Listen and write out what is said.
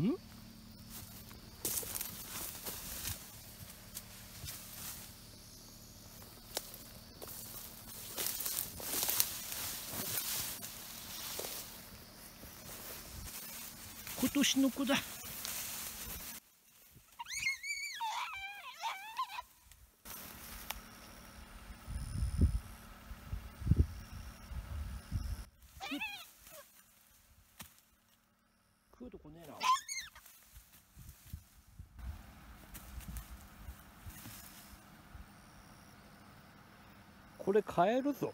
ん？今年の子だ。食うとこねえな。これ買えるぞ。